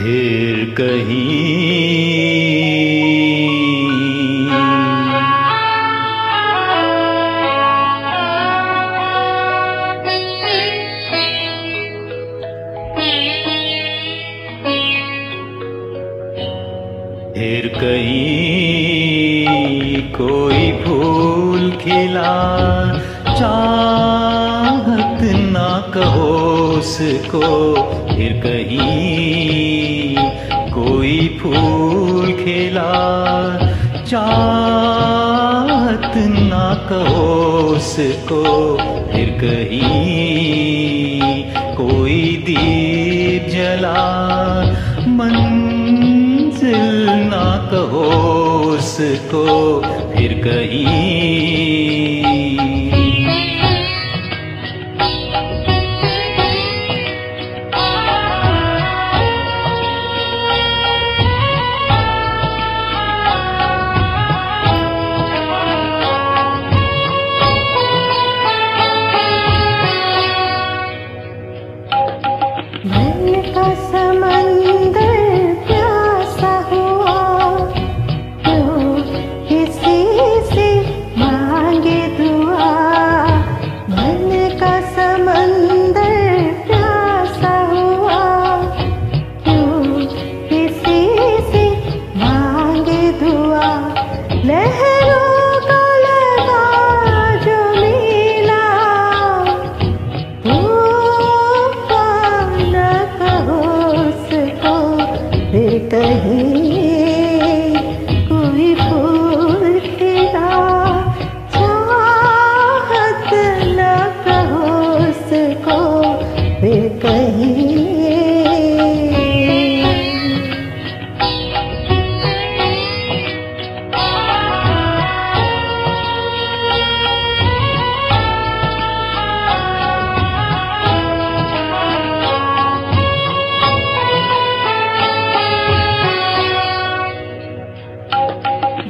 कहीं। फिर कहीं कोई फूल खिला चाहत ना कहो उसको। फिर कहीं चाहत ना कहो उसको। फिर कहीं, कोई दीप जला, मंजिल ना कहो उसको। फिर कहीं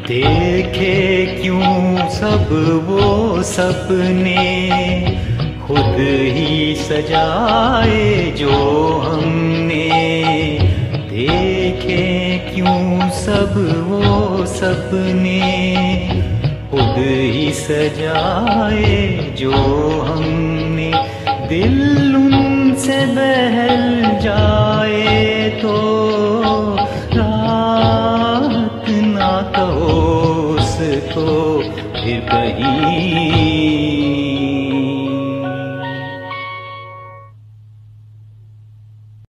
देखे क्यों सब वो सपने? खुद ही सजाए जो हमने। देखे क्यों सब वो सपने? खुद ही सजाए जो हमने। दिल उनसे बहल उसको फिर कहीं